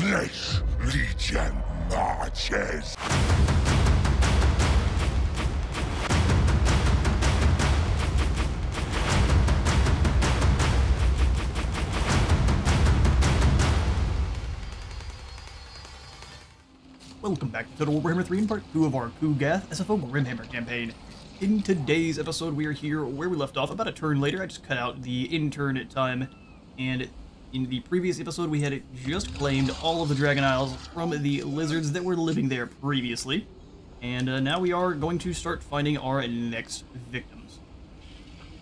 Flesh Legion marches. Welcome back to Total Warhammer 3 and part 2 of our Kugath SFO Grimhammer campaign. In today's episode, we are here where we left off. About a turn later, I just cut out the intern time, and in the previous episode, we had just claimed all of the Dragon Isles from the lizards that were living there previously, and uh, now we are going to start finding our next victims.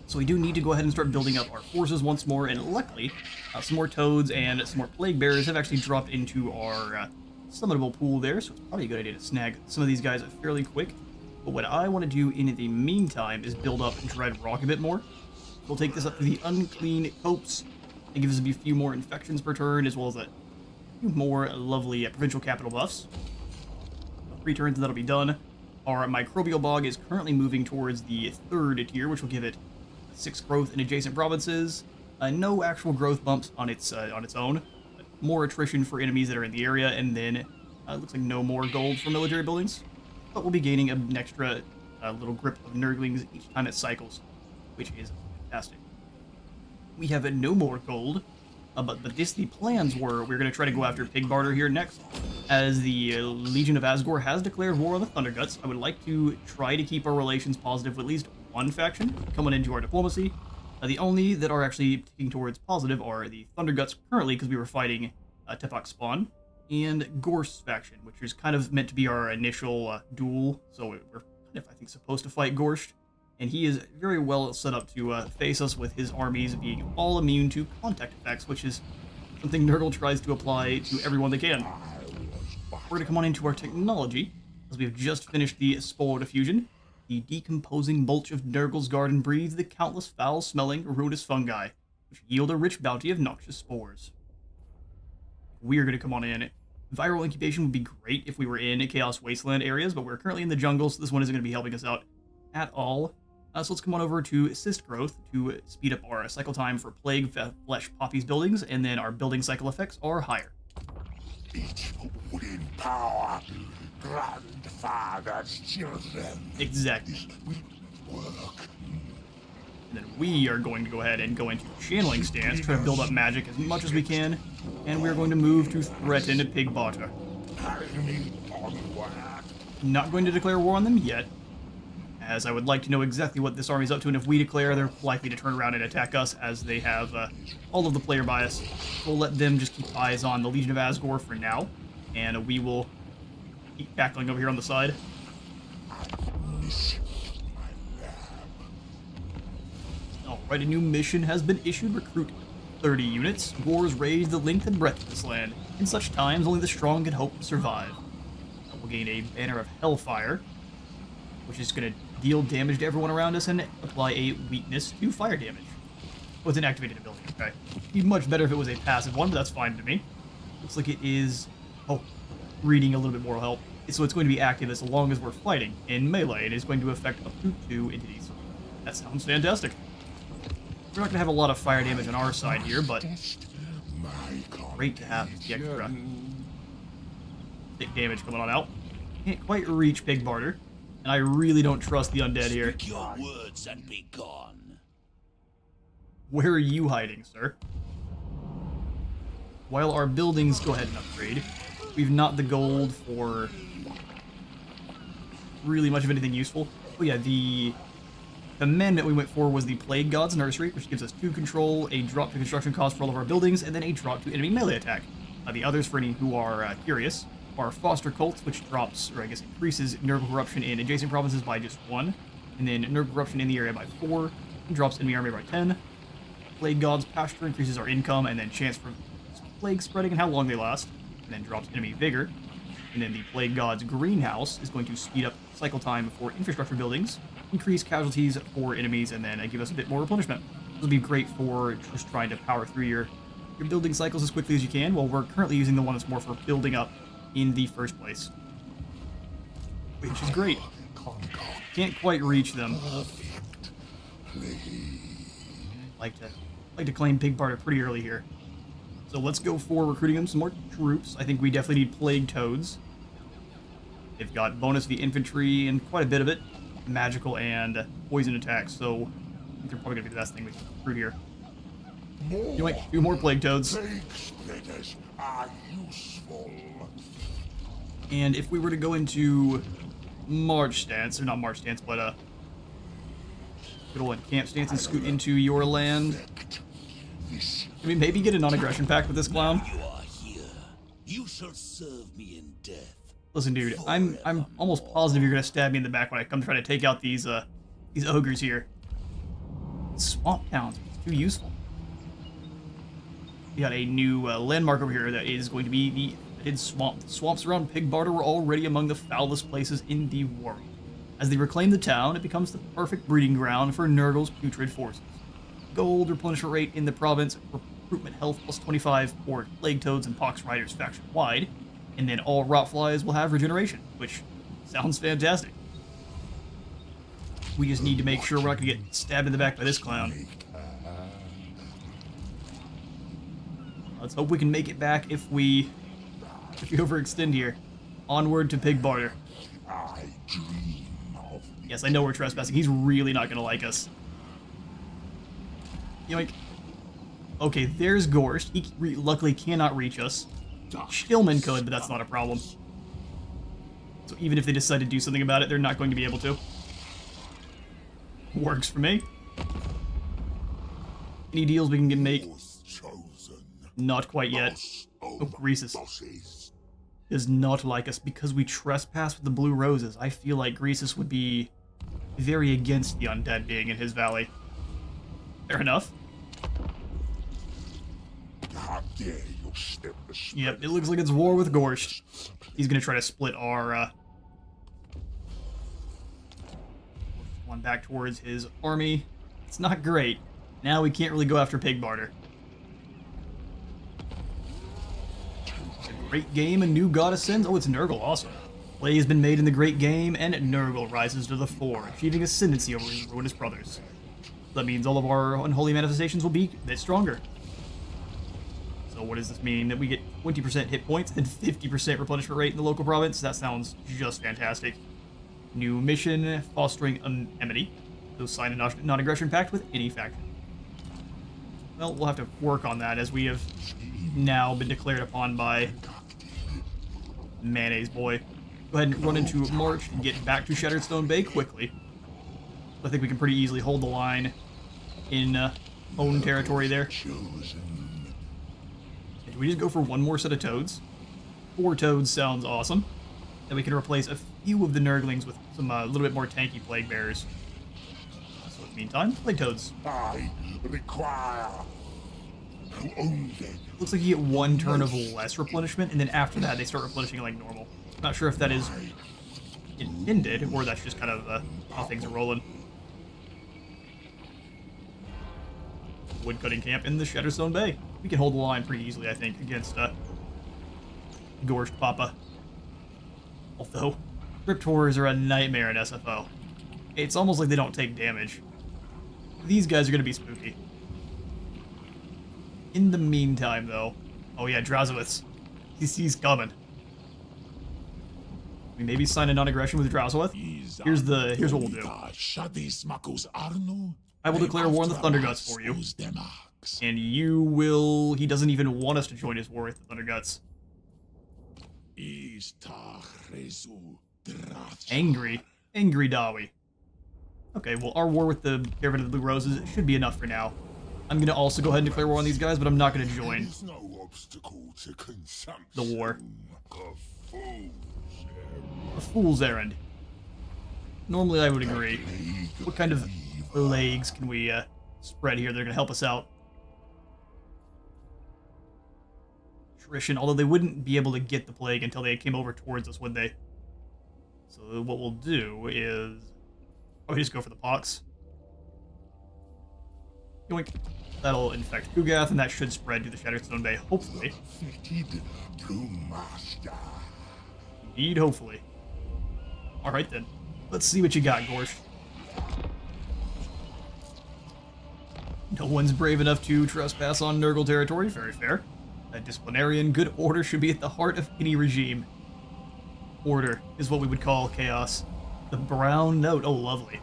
So we do need to go ahead and start building up our forces once more, and luckily, uh, some more toads and some more plague bearers have actually dropped into our uh, summonable pool there, so it's probably a good idea to snag some of these guys fairly quick. But what I want to do in the meantime is build up Dread Rock a bit more. We'll take this up to the Unclean Copse. It gives us a few more infections per turn, as well as a few more lovely uh, provincial capital buffs. Three turns that'll be done. Our Microbial Bog is currently moving towards the third tier, which will give it six growth in adjacent provinces. Uh, no actual growth bumps on its uh, on its own, more attrition for enemies that are in the area, and then uh, looks like no more gold for military buildings. But we'll be gaining an extra uh, little grip of Nurglings each time it cycles, which is fantastic. We have no more gold, uh, but, but this the plans were we're going to try to go after Pigbarter here next, as the uh, Legion of Azgorh has declared war on the Thunderguts. I would like to try to keep our relations positive with at least one faction coming into our diplomacy, uh, the only that are actually ticking towards positive are the Thunderguts currently, because we were fighting uh, Spawn, and Gorst's faction, which is kind of meant to be our initial uh, duel. So we're kind of, I think, supposed to fight Gorst, and he is very well set up to uh, face us with his armies being all immune to contact effects, which is something Nurgle tries to apply to everyone they can. We're going to come on into our technology, as we have just finished the Spore Diffusion. The decomposing mulch of Nurgle's garden breeds the countless foul-smelling, ruinous fungi, which yield a rich bounty of noxious spores. We're going to come on in. Viral incubation would be great if we were in Chaos Wasteland areas, but we're currently in the jungle, so this one isn't going to be helping us out at all. Uh, so let's come on over to Cyst Growth to speed up our cycle time for Plague, Flesh, Poppies buildings, and then our building cycle effects are higher. Each within power, grandfather's children. Exactly. And then we are going to go ahead and go into channeling stance, try to build up magic as much as we can, and we're going to move to threaten Pigbarter. Carrying me onward. Not going to declare war on them yet, as I would like to know exactly what this army's up to, and if we declare, they're likely to turn around and attack us, as they have uh, all of the player bias. We'll let them just keep eyes on the Legion of Azgorh for now, and we will keep tackling over here on the side. Alright, a new mission has been issued. Recruit 30 units. Wars rage the length and breadth of this land. In such times, only the strong can hope to survive. We'll gain a Banner of Hellfire, which is going to deal damage to everyone around us and apply a weakness to fire damage. With an activated ability, okay. Be much better if it was a passive one, but that's fine to me. Looks like it is... Oh, reading a little bit more help. So it's going to be active as long as we're fighting. In melee, it is going to affect up to two entities. That sounds fantastic. We're not going to have a lot of fire damage on our side here, but great to have the extra thick damage coming on out. Can't quite reach Pigbarter, and I really don't trust the undead here. Speak your words and be gone. Where are you hiding, sir? While our buildings go ahead and upgrade, we've not the gold for really much of anything useful. Oh yeah, the the amendment we went for was the Plague God's Nursery, which gives us two control, a drop to construction cost for all of our buildings, and then a drop to enemy melee attack. Uh, the others, for any who are uh, curious, are Foster Cults, which drops, or I guess increases Nurgle Corruption in adjacent provinces by just one, and then Nurgle Corruption in the area by four, and drops enemy army by ten. Plague God's Pasture increases our income, and then chance for plague spreading and how long they last, and then drops enemy vigor. And then the Plague God's Greenhouse is going to speed up cycle time for infrastructure buildings, increase casualties for enemies, and then give us a bit more replenishment. This will be great for just trying to power through your, your building cycles as quickly as you can, while we're currently using the one that's more for building up in the first place. Which is great. Can't quite reach them. Like to like to claim Pigbarter pretty early here. So let's go for recruiting them some more troops. I think we definitely need Plague Toads. They've got bonus the infantry and quite a bit of it. Magical and poison attacks, so they're probably going to be the best thing we can recruit here. More You might do more Plague Toads. plague are useful. And if we were to go into March stance, or not March stance, but uh, good old camp stance and scoot into your land, can we maybe get a non-aggression pact with this clown? You are here. You shall serve me in death. Listen, dude, I'm I'm almost positive you're gonna stab me in the back when I come try to take out these uh these ogres here. Swamp towns, too useful. We got a new uh, landmark over here that is going to be the hidden swamp. Swamps around Pigbarter were already among the foulest places in the world. As they reclaim the town, it becomes the perfect breeding ground for Nurgle's putrid forces. Gold replenishment rate in the province, recruitment health plus 25 for Plague Toads and Pox Riders faction wide, and then all rot flies will have regeneration, which sounds fantastic. We just need to make sure we're not gonna get stabbed in the back by this clown. Let's hope we can make it back if we if we overextend here. Onward to Pigbarter. I dream of Yes, I know we're trespassing. He's really not gonna like us. Yoink. Okay, there's Gorst. He re- luckily cannot reach us. Stillman could, but that's not a problem. So even if they decide to do something about it, they're not going to be able to. Works for me. Any deals we can make? Not quite yet. Oh, of Does not like us because we trespass with the blue roses. I feel like Greasus would be very against the undead being in his valley. Fair enough. How dare you step the Yep, it looks like it's war with Gorst. He's gonna try to split our uh, one back towards his army. It's not great. Now we can't really go after Pigbarter. It's a great game, a new god ascends. Oh, it's Nurgle, awesome. Play has been made in the great game, and Nurgle rises to the fore, achieving ascendancy over his ruinous brothers. That means all of our unholy manifestations will be a bit stronger. So what does this mean? That we get 20% hit points and 50% replenishment rate in the local province? That sounds just fantastic. New mission, fostering am- amity. So sign a non- non-aggression pact with any faction. Well, we'll have to work on that as we have now been declared upon by Mayonnaise Boy. Go ahead and run into March and get back to Shattered Stone Bay quickly. I think we can pretty easily hold the line in uh, own territory there. chosen. Do we just go for one more set of toads? Four toads sounds awesome. Then we can replace a few of the Nurglings with some a uh, little bit more tanky plague bearers. So in the meantime, plague toads. I require. Looks like you get one turn of less replenishment, and then after that they start replenishing like normal. Not sure if that is intended, or that's just kind of uh, how things are rolling. Woodcutting camp in the Shatterstone Bay. We can hold the line pretty easily, I think, against uh, Gorst Papa. Although, Cryptors are a nightmare in SFO. It's almost like they don't take damage. These guys are going to be spooky. In the meantime, though... Oh yeah, Drazhoath. He's, he's coming. We maybe sign a non-aggression with Drazhoath. Here's the... Here's what we'll do. I will declare war on the Thunderguts for you. And you will... He doesn't even want us to join his war with the Thunderguts. Angry. Angry Dawi. Okay, well, our war with the Caravan of the Blue Roses should be enough for now. I'm gonna also go ahead and declare war on these guys, but I'm not gonna join no to the war. A fool's A fool's errand. Normally, I would agree. What kind of legs can we uh, spread here? They're gonna help us out. Attrition, although they wouldn't be able to get the plague until they came over towards us, would they? So what we'll do is... Oh, we just go for the pox. Yoink. That'll infect Kugath, and that should spread to the Shattered Stone Bay, hopefully. fitted Blue Master. Indeed, hopefully. Alright then. Let's see what you got, Gorsh. No one's brave enough to trespass on Nurgle territory, very fair. A disciplinarian, good order should be at the heart of any regime. Order is what we would call chaos. The brown note, oh lovely.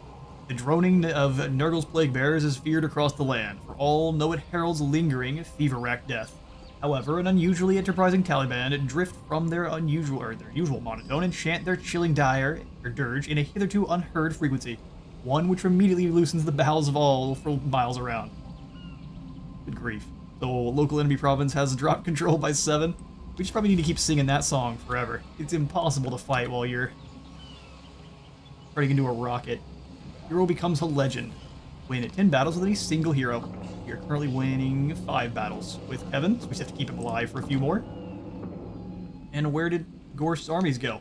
The droning of Nurgle's plague bearers is feared across the land, for all know it heralds lingering, fever-racked death. However, an unusually enterprising Tallyman drift from their unusual or their usual monotone and chant their chilling dire or dirge in a hitherto unheard frequency, one which immediately loosens the bowels of all for miles around. Good grief. The local enemy province has dropped control by seven. We just probably need to keep singing that song forever. It's impossible to fight while you're turning into a rocket. Hero becomes a legend. Win at 10 battles with any single hero. You're currently winning 5 battles with Kevin, so we just have to keep him alive for a few more. And where did Gorst's armies go?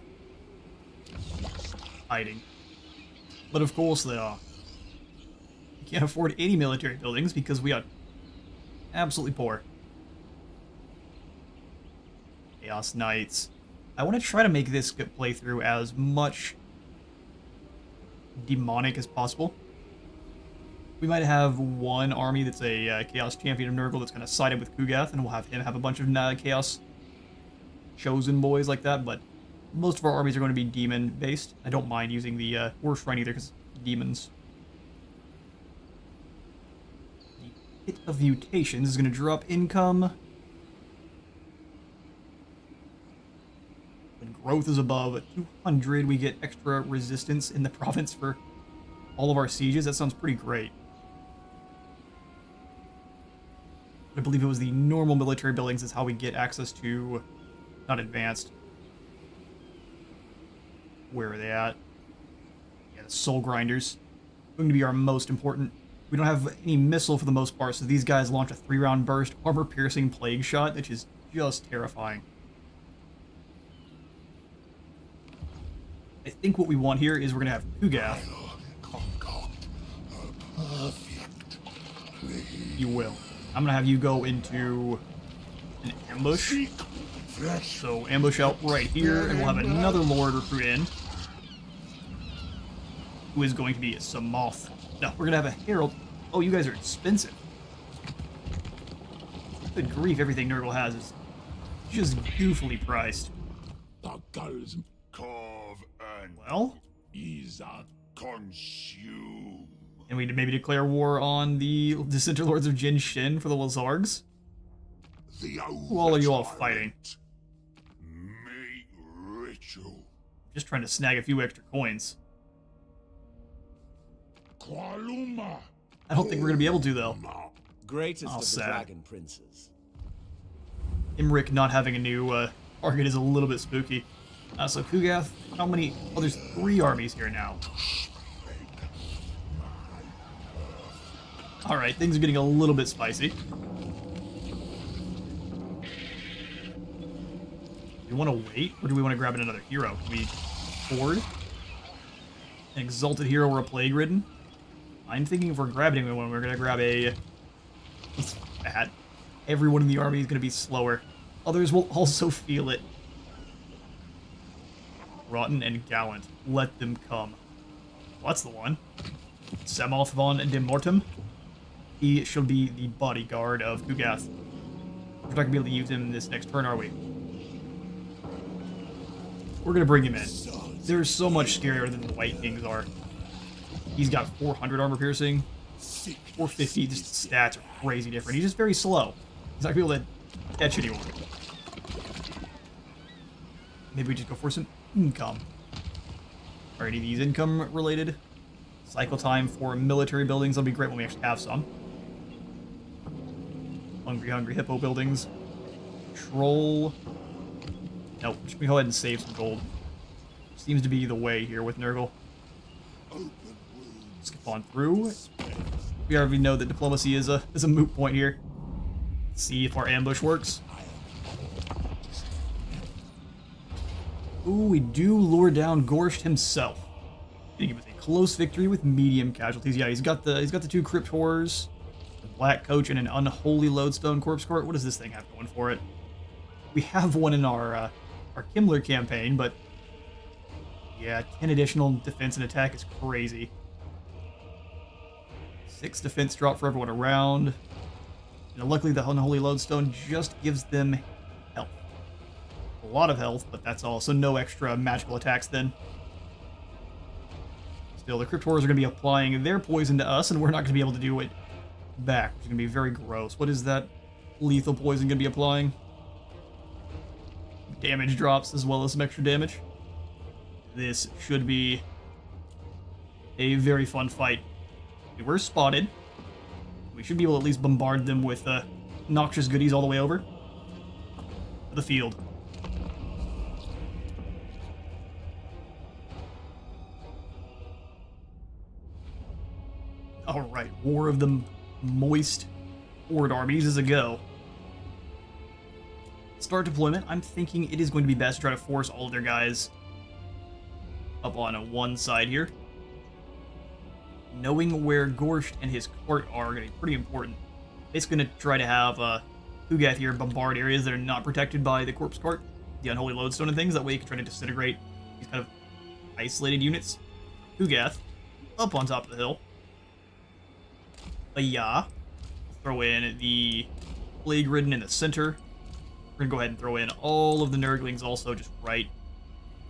Hiding. But of course they are. We can't afford any military buildings because we are absolutely poor. Chaos Knights. I want to try to make this playthrough as much demonic as possible. We might have one army that's a uh, Chaos Champion of Nurgle that's going to side with Ku'gath, and we'll have him have a bunch of uh, Chaos Chosen boys like that, but most of our armies are going to be demon-based. I don't mind using the uh, War Shrine either, because demons. The Pit of Mutations is going to drop income. Growth is above 200, we get extra resistance in the province for all of our sieges. That sounds pretty great. I believe it was the normal military buildings is how we get access to, not advanced. Where are they at? Yeah, the soul grinders. Going to be our most important. We don't have any missile for the most part, so these guys launch a three-round burst armor-piercing plague shot, which is just terrifying. I think what we want here is we're going to have Ku'gath. You will. I'm going to have you go into an ambush. So ambush out right here, and we'll have another Lord recruit in. Who is going to be a Samoth. No, we're going to have a Herald. Oh, you guys are expensive. Good grief, everything Nurgle has is just goofily priced. The girls carve and Well, is a consume. and we maybe declare war on the Dissenter Lords of Jinshen for the Lazargs. The Who all are you all fighting? Make ritual. Just trying to snag a few extra coins. Qualuma. I don't think we're going to be able to, though. Greatest All of the set. dragon princes. Imric not having a new uh, target is a little bit spooky. Uh, so Kugath, how many? Oh, there's three armies here now. All right, things are getting a little bit spicy. Do we want to wait, or do we want to grab another hero? Can we afford an exalted hero or a plague ridden? I'm thinking if we're grabbing one, we're gonna grab a. Fat. Everyone in the army is gonna be slower. Others will also feel it. Rotten and Gallant. Let them come. Well, that's the one. Samoth von Demortem. He shall be the bodyguard of Kugath. We're not gonna be able to use him this next turn, are we? We're gonna bring him in. They're so much scarier than the Wight Kings are. He's got 400 armor piercing, 450. Just stats are crazy different. He's just very slow. He's not gonna be able to catch anyone. Maybe we just go for some income. Are any of these income related? Cycle time for military buildings. That'll be great when we actually have some. Hungry, hungry hippo buildings. Troll. Nope. Just go ahead and save some gold. Seems to be the way here with Nurgle. Skip on through. We already know that diplomacy is a is a moot point here. Let's see if our ambush works. Ooh, we do lure down Gorsht himself. Think it was a close victory with medium casualties. Yeah, he's got the he's got the two crypt horrors, the black coach, and an unholy lodestone corpse cart. What does this thing have going for it? We have one in our uh, our Kemmler campaign, but yeah, 10 additional defense and attack is crazy. Six defense drop for everyone around. And luckily, the Unholy Lodestone just gives them. A lot of health, but that's all. So no extra magical attacks then. Still, the Crypt Horrors are going to be applying their poison to us, and we're not going to be able to do it back, which is going to be very gross. What is that lethal poison going to be applying? Damage drops as well as some extra damage. This should be a very fun fight. We were spotted. We should be able to at least bombard them with uh, noxious goodies all the way over the field. Alright, War of the Moist Horde Armies is a go. Start deployment. I'm thinking it is going to be best to try to force all of their guys up on a one side here. Knowing where Gorsht and his court are going to be pretty important. It's going to try to have uh, Kugath here bombard areas that are not protected by the corpse cart, the unholy lodestone and things. That way you can try to disintegrate these kind of isolated units. Kugath up on top of the hill. Ya. Throw in the Plague Ridden in the center. We're gonna go ahead and throw in all of the Nurglings also just right.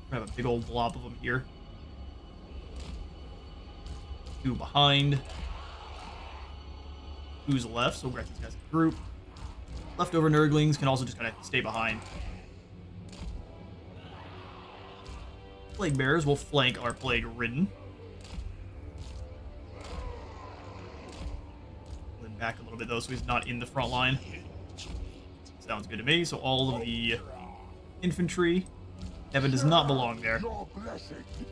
Gonna have a big old blob of them here. Two behind. Who's left? So we'll grab these guys in a group. Leftover Nurglings can also just kind of stay behind. Plague Bearers will flank our Plague Ridden. Back a little bit though, so he's not in the front line. Sounds good to me. So all of the infantry. Evan does not belong there.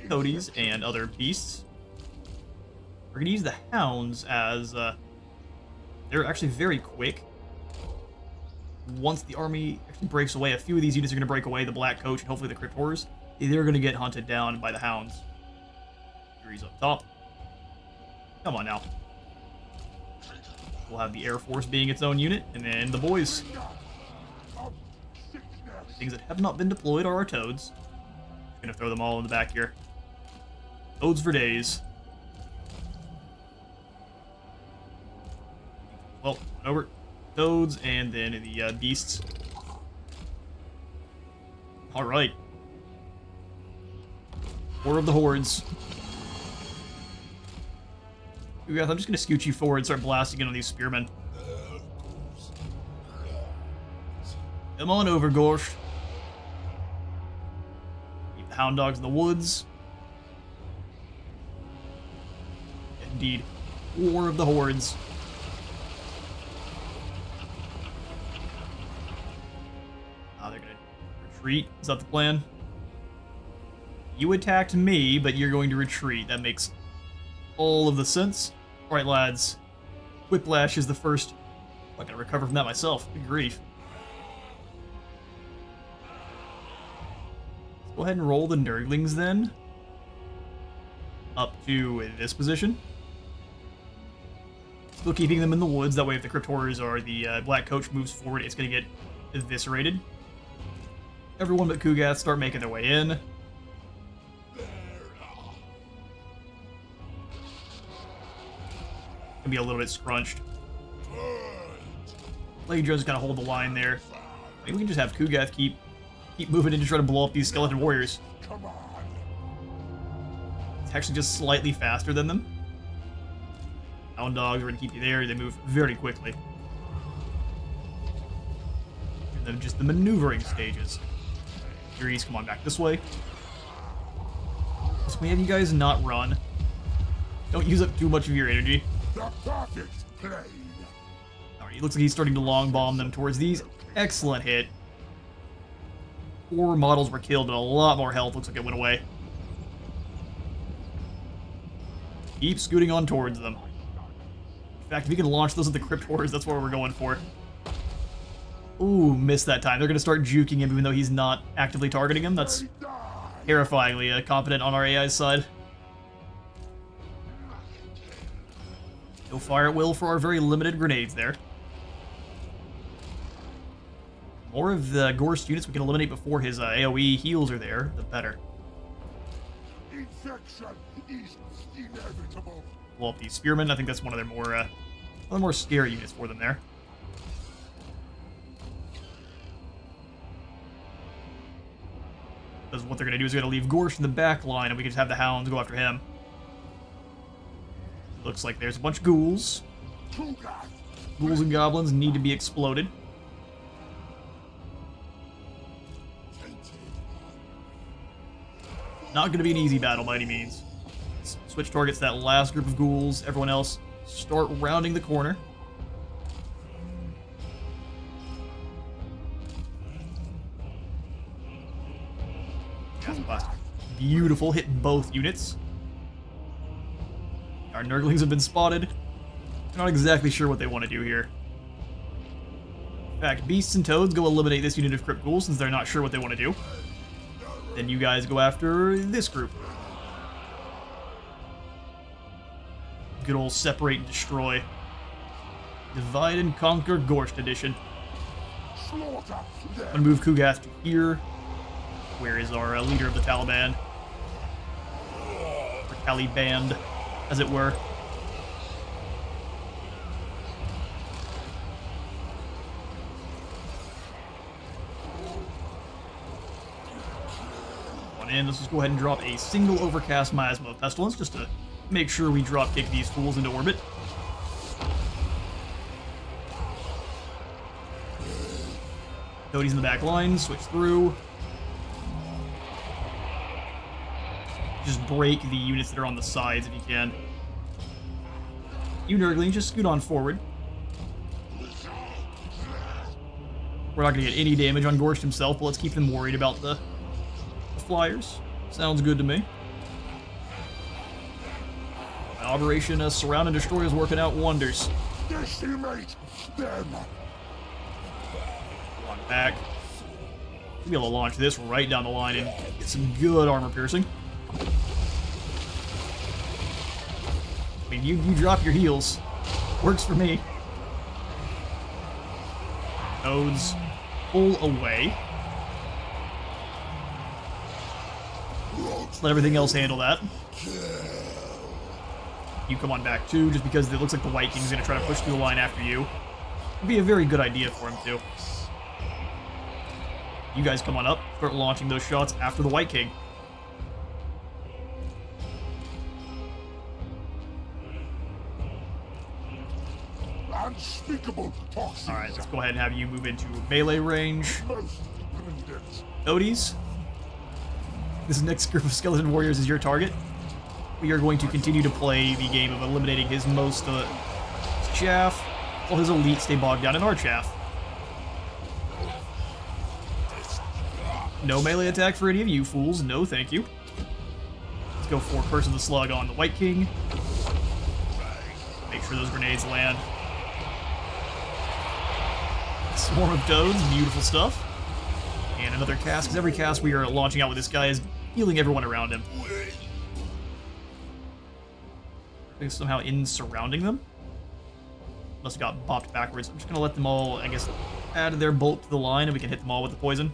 Cody's and other beasts. We're gonna use the hounds as uh, they're actually very quick. Once the army actually breaks away, a few of these units are gonna break away. The Black Coach and hopefully the Crypt Horrors. They're gonna get hunted down by the hounds. Fury's up top. Come on now. We'll have the Air Force being its own unit, and then the boys. Things that have not been deployed are our toads. Gonna throw them all in the back here. Toads for days. Well, over. Toads and then the uh, beasts. Alright. War of the Hordes. Ugath, I'm just gonna scoot you forward and start blasting into these spearmen. Come on over, Gorsh. Keep the hound dogs in the woods. Indeed. War of the Hordes. Ah, they're gonna retreat. Is that the plan? You attacked me, but you're going to retreat. That makes all of the sense. Alright, lads. Whiplash is the first. I'm gonna recover from that myself. Good grief. Go ahead and roll the Nurglings then. Up to this position. Still keeping them in the woods, that way if the Crypt Horrors or the uh, Black Coach moves forward, it's going to get eviscerated. Everyone but Kugath start making their way in. Gonna be a little bit scrunched. Legio's gotta hold the line there. Maybe we can just have Kugath keep keep moving in to try to blow up these skeleton warriors. Come on. It's actually just slightly faster than them. Hound dogs are gonna keep you there. They move very quickly. And then just the maneuvering stages. Furies, come on back this way. So have you guys not run. Don't use up too much of your energy. The perfect plane. Alright, it looks like he's starting to long bomb them towards these. Excellent hit. Four models were killed, and a lot more health looks like it went away. Keep scooting on towards them. In fact, if you can launch those at the Crypt Horrors, that's what we're going for. Ooh, missed that time. They're going to start juking him even though he's not actively targeting him. That's terrifyingly uh, confident on our AI's side. Go fire at will for our very limited grenades there. More of the Gorst units we can eliminate before his uh, AoE heals are there, the better. Blow up the spearmen. I think that's one of their more, uh, one of the more scary units for them there. Because what they're going to do is we're going to leave Gorse in the back line, and we can just have the hounds go after him. Looks like there's a bunch of ghouls. Ghouls and goblins need to be exploded. Not going to be an easy battle by any means. Switch targets that last group of ghouls. Everyone else start rounding the corner. Beautiful, hit both units. Our Nurglings have been spotted. I'm not exactly sure what they want to do here. In fact, Beasts and Toads go eliminate this unit of Crypt since they're not sure what they want to do. Then you guys go after this group. Good old separate and destroy. Divide and conquer Gorsht edition. I'm gonna move Kugath to here. Where is our uh, leader of the Taliban? Or Taliban, as it were. Let's just go ahead and drop a single overcast miasma of pestilence just to make sure we drop kick these fools into orbit. Cody's in the back line, switch through. Just break the units that are on the sides if you can. You Nurglings, just scoot on forward. We're not going to get any damage on Gorsht himself, but let's keep them worried about the, the flyers. Sounds good to me. Operation uh, Surround and Destroy is working out wonders. Decimate them. One back. We'll be able to launch this right down the line and get some good armor piercing. I mean, you, you drop your heels. Works for me. Toads pull away. Let everything else handle that. You come on back too, just because it looks like the Wight King's gonna try to push through the line after you. Would be a very good idea for him too. You guys come on up, start launching those shots after the Wight King. Unspeakable toxins. Alright, let's go ahead and have you move into melee range. Odys, this next group of skeleton warriors is your target. We are going to continue to play the game of eliminating his most uh, chaff, while his elite stay bogged down in our chaff. No melee attack for any of you fools, no thank you. Let's go for Curse of the Slug on the Wight King. Make sure those grenades land. Swarm of Toads, beautiful stuff. And another cast, because every cast we are launching out with this guy is healing everyone around him. Somehow in surrounding them. Must have got bopped backwards. I'm just gonna let them all, I guess, add their bolt to the line and we can hit them all with the poison.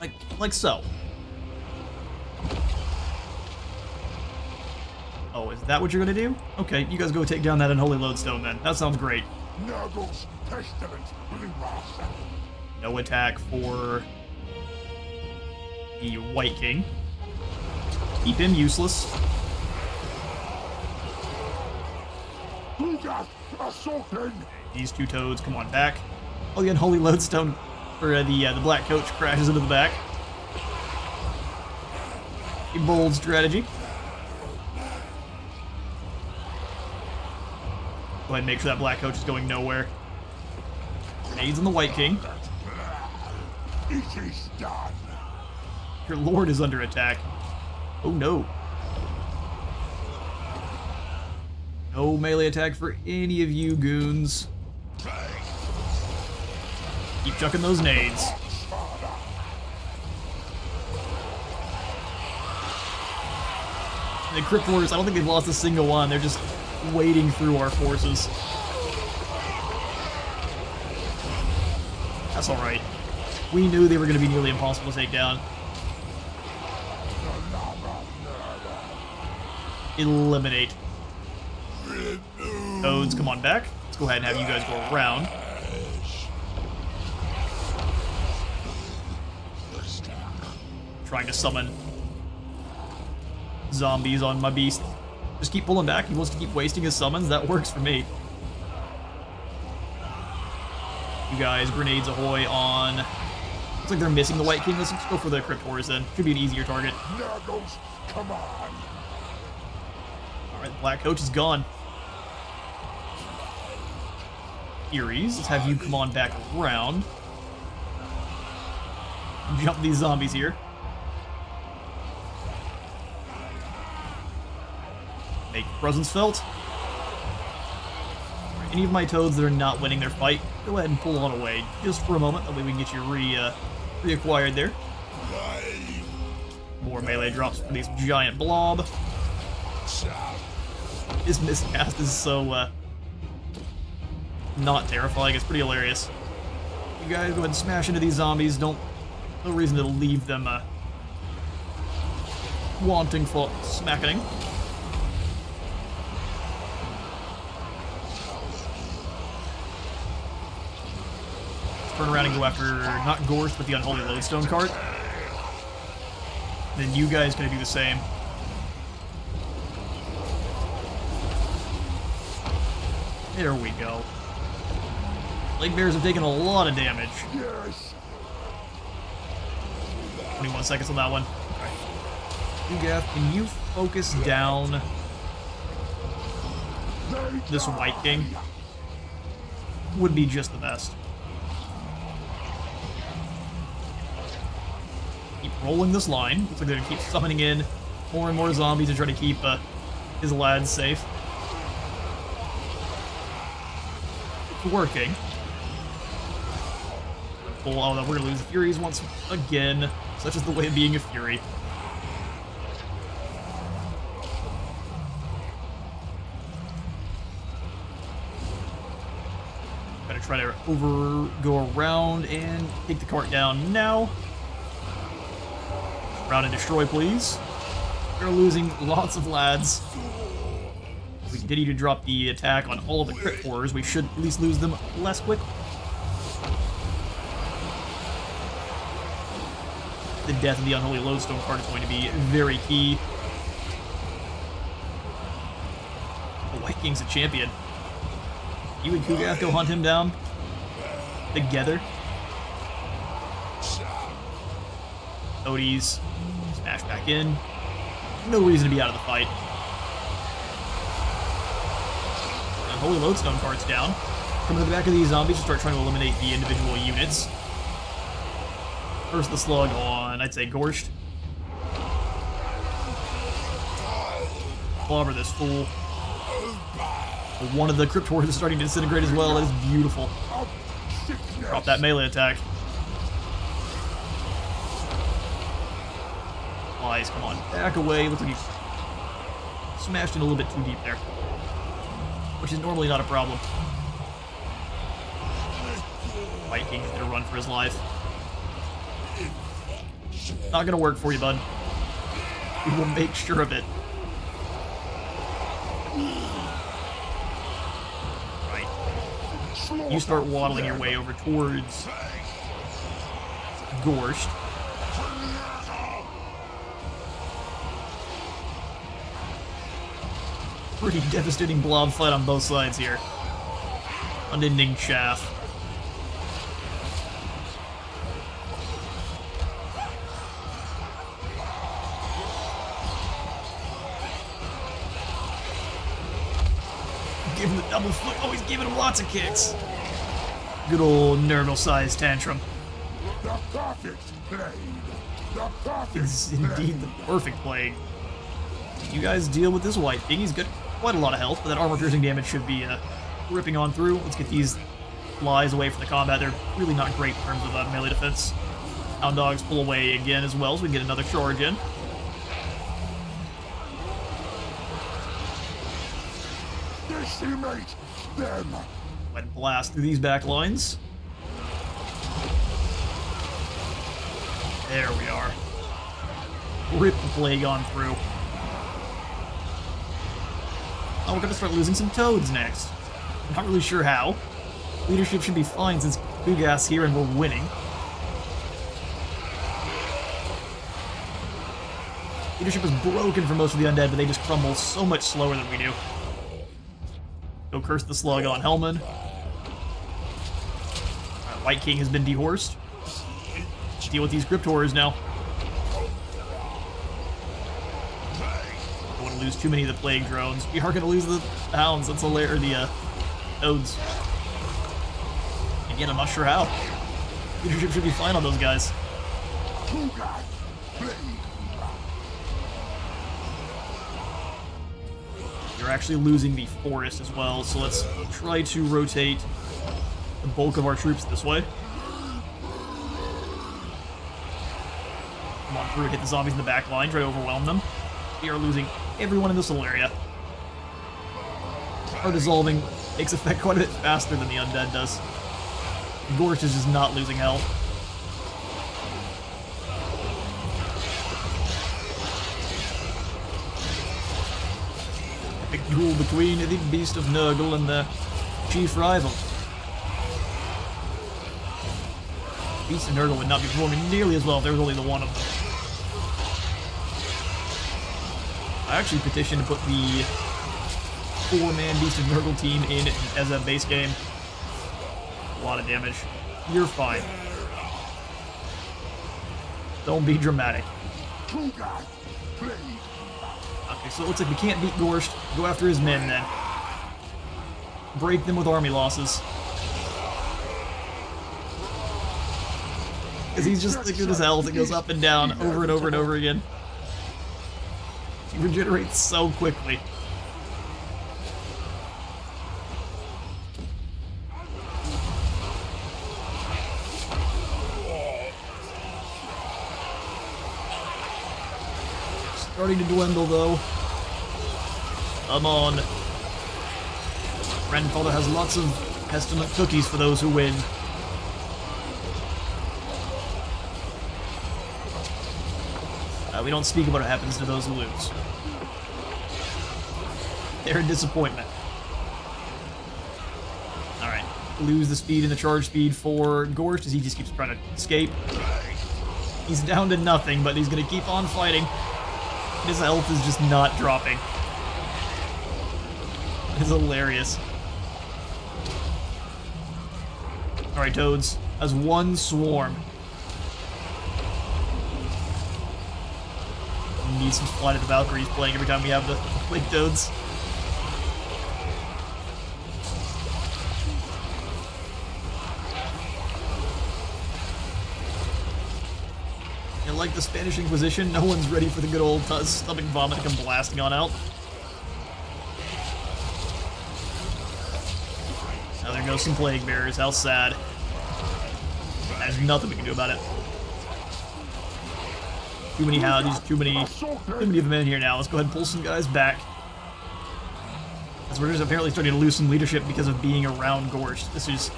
Like, like so. Oh, is that what you're gonna do? Okay, you guys go take down that unholy lodestone then. That sounds great. Master. No attack for the Wight King. Keep him useless. These two toads come on back. Oh, the unholy lodestone, or uh, the uh, the black coach crashes into the back. A bold strategy. Go ahead and make sure that black coach is going nowhere. Grenades on the Wight King. Your lord is under attack. Oh no. No melee attack for any of you goons. Keep chucking those nades. The Crypt Warriors, I don't think they've lost a single one. They're just wading through our forces. That's alright. We knew they were going to be nearly impossible to take down. Eliminate. Toads, come on back. Let's go ahead and have you guys go around. trying to summon zombies on my beast. Just keep pulling back. He wants to keep wasting his summons. That works for me. You guys, grenades ahoy on. Looks like they're missing the Wight King. Let's go for the Crypt Horrors then. Should be an easier target. Nuggles, come on. Alright, the Black Coach is gone. Furies, let's have you come on back around. Jump these zombies here. Make presence felt. Any of my toads that are not winning their fight, go ahead and pull on away just for a moment. That way we can get you re uh, reacquired there. More melee drops for these giant blob. This miscast is so uh, not terrifying. It's pretty hilarious. You guys go ahead and smash into these zombies. Don't no reason to leave them uh, wanting for smacking. Let's turn around and go after not Gorst, but the Unholy Lodestone cart. Then you guys gonna do the same. There we go. Lake Bears have taken a lot of damage. Yes. 21 seconds on that one. Ugath, can you focus down this Wight King? Would be just the best. Rolling this line. Looks like they're gonna keep summoning in more and more zombies to try to keep uh, his lads safe. It's working. Oh, oh, we're gonna lose Furies once again. Such is the way of being a Fury. Try to over go around and take the cart down now. Round and destroy, please. We're losing lots of lads. If we continue to drop the attack on all of the crypt horrors, we should at least lose them less quick. The death of the unholy lodestone cart is going to be very key. The Wight King's a champion. You and Kugath go hunt him down together. Odie's in. No reason to be out of the fight. Uh, holy Lodestone cart's down. Come to the back of these zombies and start trying to eliminate the individual units. First the slug on, I'd say, Gorsht. Clobber this fool. One of the Crypt Horrors is starting to disintegrate as well. That is beautiful. Drop that melee attack. Flies, come on. Back away. Looks like you smashed in a little bit too deep there. Which is normally not a problem. Wight King's gonna run for his life. Not gonna work for you, bud. We will make sure of it. Right. You start waddling your way over towards Gorsht. Pretty devastating blob fight on both sides here. Unending chaff. Give him the double foot. Oh, he's giving him lots of kicks. Good old Nurgle-sized tantrum. The perfect blade. The perfect is indeed the perfect plague. You guys deal with this white thing. He's got quite a lot of health, but that armor piercing damage should be uh, ripping on through. Let's get these flies away from the combat. They're really not great in terms of uh, melee defense. Hound dogs pull away again as well, so we can get another charge in. Decimate them. Let blast through these back lines. There we are. Rip the plague on through. Oh, we're gonna start losing some toads next. Not really sure how. Leadership should be fine since Kugas here and we're winning. Leadership is broken for most of the undead, but they just crumble so much slower than we do. Go curse the slug on Hellman. Alright, uh, Wight King has been dehorsed. Deal with these crypt horrors now. Don't want to lose too many of the plague drones. We are going to lose the hounds. That's hilarious. The uh, odes. Again, I'm not sure. Leadership should be fine on those guys. You're actually losing the forest as well, so let's try to rotate the bulk of our troops this way. Come on through, hit the zombies in the back line, try to overwhelm them. We are losing everyone in this little area. Our dissolving takes effect quite a bit faster than the undead does. Gorge is just not losing health. Epic duel between the Beast of Nurgle and the chief rival. Beast of Nurgle would not be performing nearly as well if there was only the one of them. I actually petitioned to put the four-man Beast of Nurgle team in as a base game. A lot of damage. You're fine. Don't be dramatic. Okay, so it looks like we can't beat Gorst. Go after his men then. Break them with army losses. Because he's just thick as health. It goes up and down over and over and over again. He regenerates so quickly. Starting to dwindle though. Come on. Grandfather has lots of Testament cookies for those who win. Uh, we don't speak about what happens to those who lose. They're a disappointment. Alright. Lose the speed and the charge speed for Gorst as he just keeps trying to escape. He's down to nothing, but he's gonna keep on fighting. His health is just not dropping. It's hilarious. Alright, Toads. As one swarm. Need some Flight of the Valkyries playing every time we have the Link Toads. And like the Spanish Inquisition, no one's ready for the good old stomach vomit come blasting on out. Now there goes some Plague Bearers, how sad. There's nothing we can do about it. Too many howdies, too many, too many of them in here now. Let's go ahead and pull some guys back. As we're just apparently starting to lose some leadership because of being around Gorst. This is...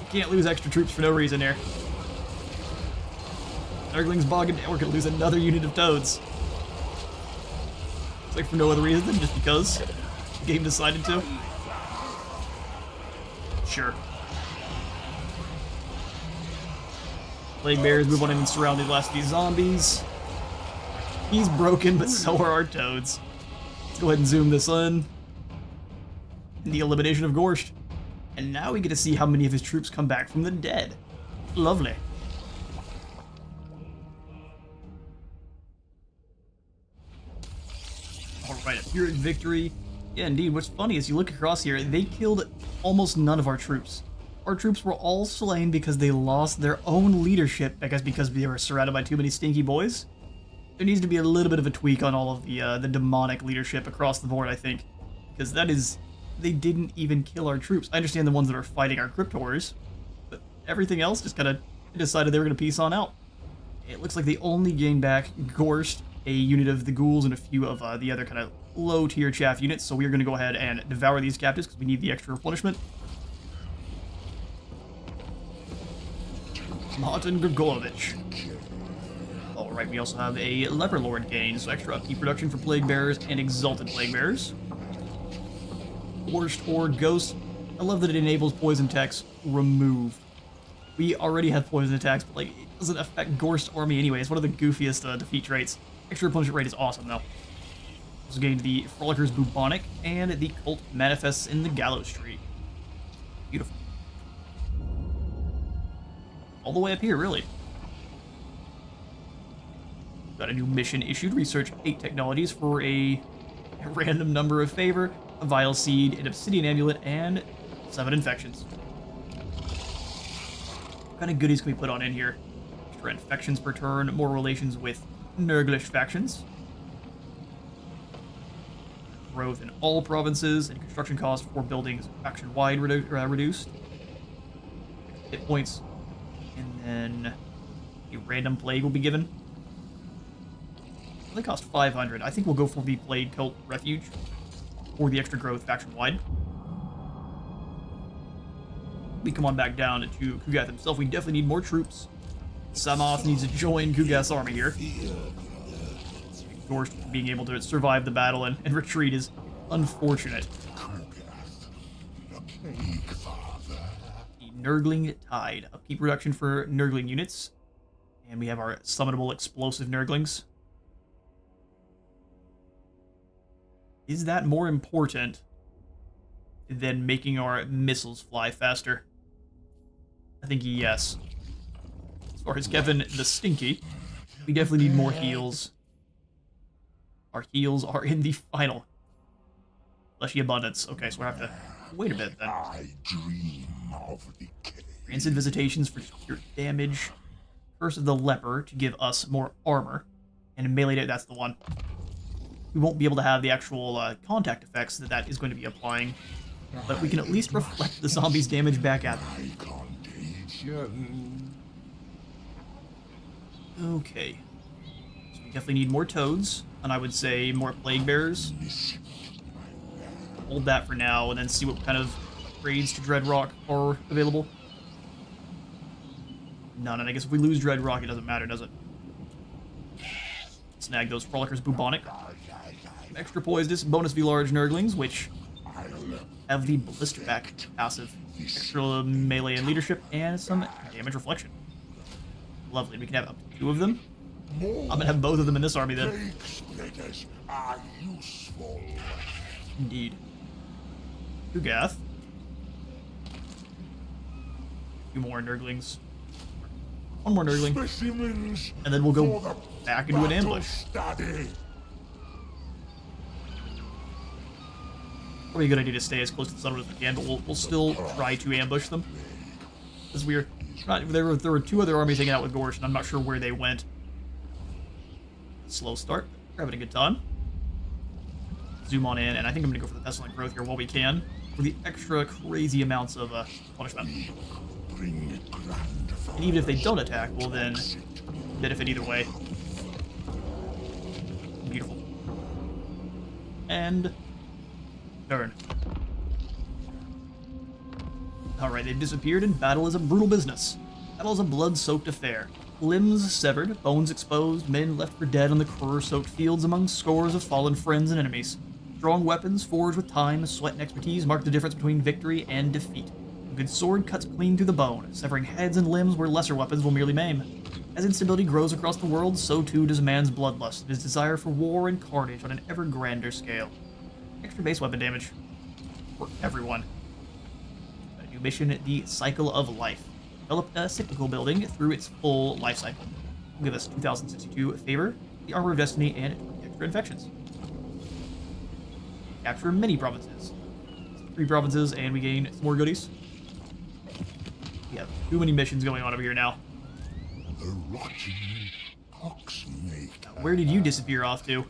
You can't lose extra troops for no reason here. Nurgling's bogging down. We're gonna lose another unit of Toads. It's like for no other reason than just because the game decided to. Sure. Plague Bears move on in and surround the last these zombies. He's broken, but so are our toads. Let's go ahead and zoom this in. The elimination of Gorst. And now we get to see how many of his troops come back from the dead. Lovely. Alright, a Pyrrhic victory. Yeah, indeed. What's funny is you look across here, they killed almost none of our troops. Our troops were all slain because they lost their own leadership, I guess because they were surrounded by too many stinky boys. There needs to be a little bit of a tweak on all of the uh, the demonic leadership across the board, I think. Because that is... They didn't even kill our troops. I understand the ones that are fighting our crypt but everything else just kind of decided they were going to piece on out. It looks like they only gained back Gorst, a unit of the ghouls, and a few of uh, the other kind of low-tier chaff units, so we're going to go ahead and devour these captives because we need the extra replenishment. Martin Grigorovich. Alright, we also have a Leper Lord gain, so extra upkeep production for Plague Bearers and Exalted Plague Bearers. Worst or Ghost. I love that it enables poison attacks removed. We already have poison attacks, but like it doesn't affect Gorst Army anyway. It's one of the goofiest uh, defeat traits. Extra replenishment rate is awesome, though. Also gained the Frolicker's Bubonic and the Cult Manifests in the Gallows Tree. Beautiful. All the way up here, really. Got a new mission issued. Research eight technologies for a, random number of favor, a Vile Seed, an Obsidian Amulet, and seven infections. What kind of goodies can we put on in here? Extra infections per turn, more relations with Nurglish factions. Growth in all provinces, and construction costs for buildings faction-wide redu uh, reduced. Hit points. Then a random plague will be given. They cost 500. I think we'll go for the Plague Cult Refuge. Or the extra growth faction-wide. We come on back down to Ku'Gath himself. We definitely need more troops. Samoth needs to join Ku'Gath's army here. Course, being able to survive the battle and, and retreat is unfortunate. Nurgling Tide. Upkeep reduction for Nurgling units. And we have our summonable explosive Nurglings. Is that more important than making our missiles fly faster? I think yes. As far as Kevin the Stinky, we definitely need more heals. Our heals are in the final. Fleshy Abundance. Okay, so we have to wait a bit then. I dream. Rancid Visitations for your damage. Curse of the Leper to give us more armor. And Melee, that's the one. We won't be able to have the actual uh, contact effects that that is going to be applying. But we can at least reflect the zombies' damage back at them. Okay. So we definitely need more toads, and I would say more plague bearers. Hold that for now, and then see what kind of raids to Dreadrock are available. None, and I guess if we lose Dreadrock, it doesn't matter, does it? Snag those Frolicker's Bubonic. Extra Poisonous, bonus V large Nurglings, which have the Blister Back passive. Extra melee and leadership, and some damage reflection. Lovely, we can have up to two of them. I'm gonna have both of them in this army then. Indeed. Ku'Gath. Two more Nurglings. One more Nurgling. Specimens And then we'll go the back into an ambush. Study. Probably a good idea to stay as close to the sun as we can, but we'll, we'll still try to ambush them. Because we're not, there were there were two other armies hanging out with Gorst, and I'm not sure where they went. Slow start. We're having a good time. Zoom on in, and I think I'm gonna go for the pestilent growth here while we can, for the extra crazy amounts of uh, punishment. And even if they don't attack, we'll then benefit either way. Beautiful. And turn. Alright, they've disappeared and battle is a brutal business. Battle is a blood-soaked affair. Limbs severed, bones exposed, men left for dead on the cruor-soaked fields among scores of fallen friends and enemies. Strong weapons, forged with time, sweat, and expertise, mark the difference between victory and defeat. A good sword cuts clean through the bone, severing heads and limbs where lesser weapons will merely maim. As instability grows across the world, so too does man's bloodlust, and his desire for war and carnage on an ever grander scale. Extra base weapon damage. For everyone. A new mission, the Cycle of Life. Develop a cyclical building through its full life cycle. Will give us 2062 favor, the Armor of Destiny, and extra infections. Capture many provinces. Three provinces, and we gain some more goodies. We have too many missions going on over here now. The poxmaker. Where did you disappear off to?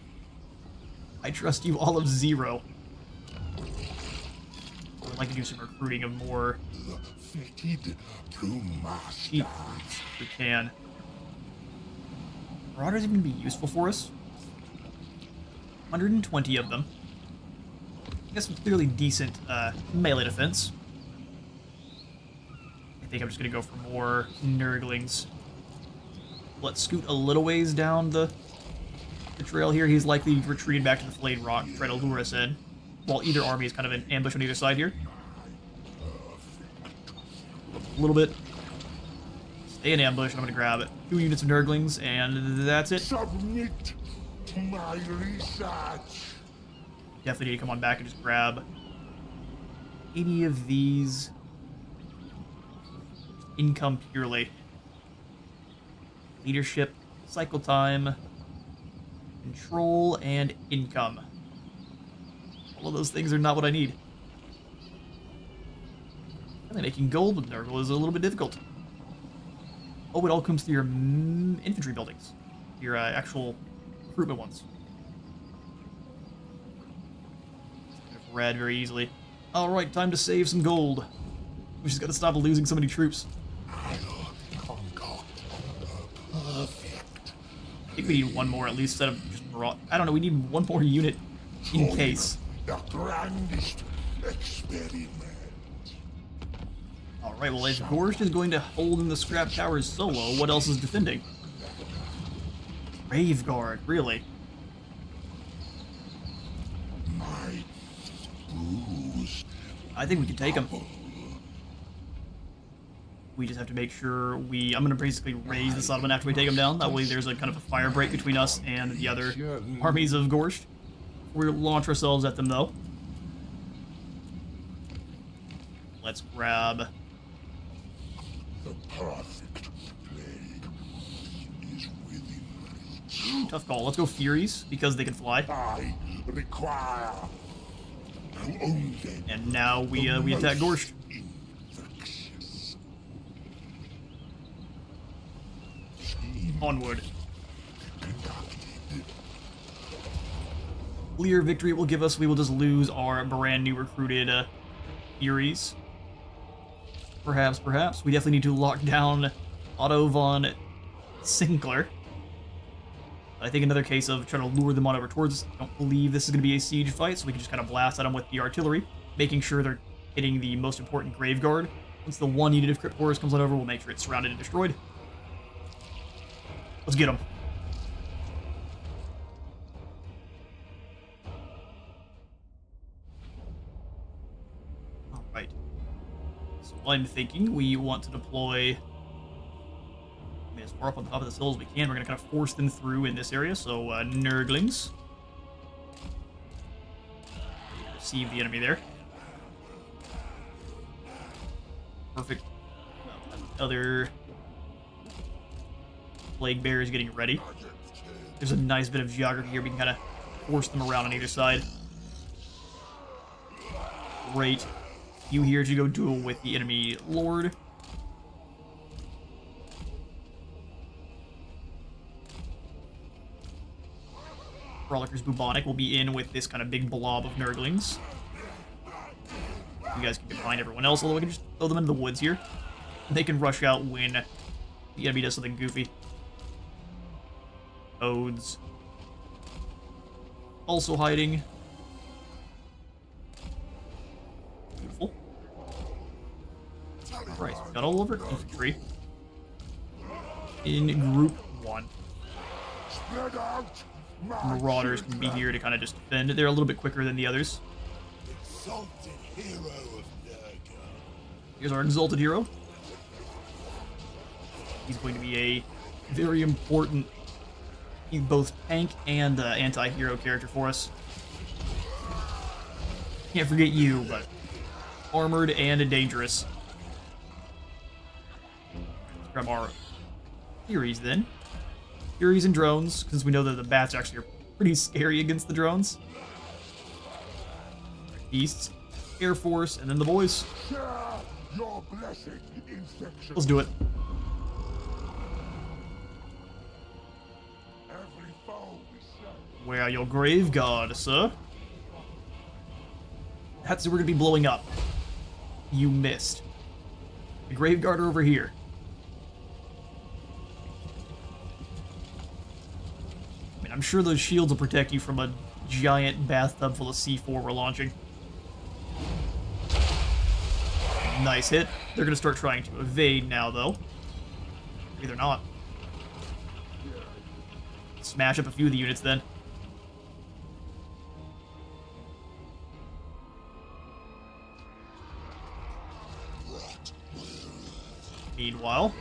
I trust you all of zero. I'd like to do some recruiting of more Fitted to master. cheap recruits if we can. Marauders even be useful for us? 120 of them. I guess some clearly decent uh, melee defense. I think I'm just gonna go for more Nurglings. Let's scoot a little ways down the, the trail here. He's likely retreated back to the flayed rock, try to lure us in. While either army is kind of in ambush on either side here. A little bit. Stay in ambush, and I'm gonna grab it. Two units of Nurglings, and that's it. Submit Where's my research? Definitely need to come on back and just grab any of these income purely. Leadership, cycle time, control, and income. All of those things are not what I need. Making gold with Nurgle is a little bit difficult. Oh, it all comes through your infantry buildings. Your uh, actual recruitment ones. Red very easily. Alright, time to save some gold. We just gotta stop losing so many troops. Perfect think we need one more at least instead of just raw. I don't know, we need one more unit in case. The grandest experiment. Alright, well if Gorst is going to hold in the scrap towers solo, what else is defending? Graveguard, really? My bruise I think we can take him. We just have to make sure we... I'm going to basically raise the settlement after we take them down. That way there's a kind of a fire break between us and the other armies of Gorst. We launch ourselves at them, though. Let's grab... the perfect plague is within reach. Tough call. Let's go Furies, because they can fly. I require to own them. And now we, uh, we attack Gorst. Onward. Clear victory it will give us, we will just lose our brand new recruited uh, Furies. Perhaps, perhaps. We definitely need to lock down Otto von Sinclair. I think another case of trying to lure them on over towards us. I don't believe this is going to be a siege fight, so we can just kind of blast at them with the artillery, making sure they're hitting the most important grave guard. Once the one unit of Crypt Horrors comes on over, we'll make sure it's surrounded and destroyed. Let's get them. Alright. So I'm thinking we want to deploy I mean, as far up on top of this hill as we can. We're going to kind of force them through in this area. So, uh, Nurglings. Receive the enemy there. Perfect. Uh, Other Plague Bear is getting ready. There's a nice bit of geography here. We can kind of force them around on either side. Great. You here to go duel with the enemy lord. Frolickers Bubonic will be in with this kind of big blob of Nurglings. You guys can find everyone else, although we can just throw them into the woods here. They can rush out when the enemy does something goofy. Odes. Also hiding. Beautiful. Got all over infantry. In group one. Marauders can be here to kind of just defend. They're a little bit quicker than the others. Here's our exalted hero. He's going to be a very important, he's both tank and uh, anti-hero character for us. Can't forget you, but armored and dangerous. Let's grab our Furies then. Furies and drones, since we know that the bats actually are pretty scary against the drones. Beasts, Air Force, and then the boys. Your blessing. Let's do it. Where are your grave guard, sir? That's we're gonna be blowing up. You missed. The grave guard are over here. I mean, I'm sure those shields will protect you from a giant bathtub full of C4 we're launching. Nice hit. They're gonna start trying to evade now, though. Maybe they're not. Smash up a few of the units then. Meanwhile,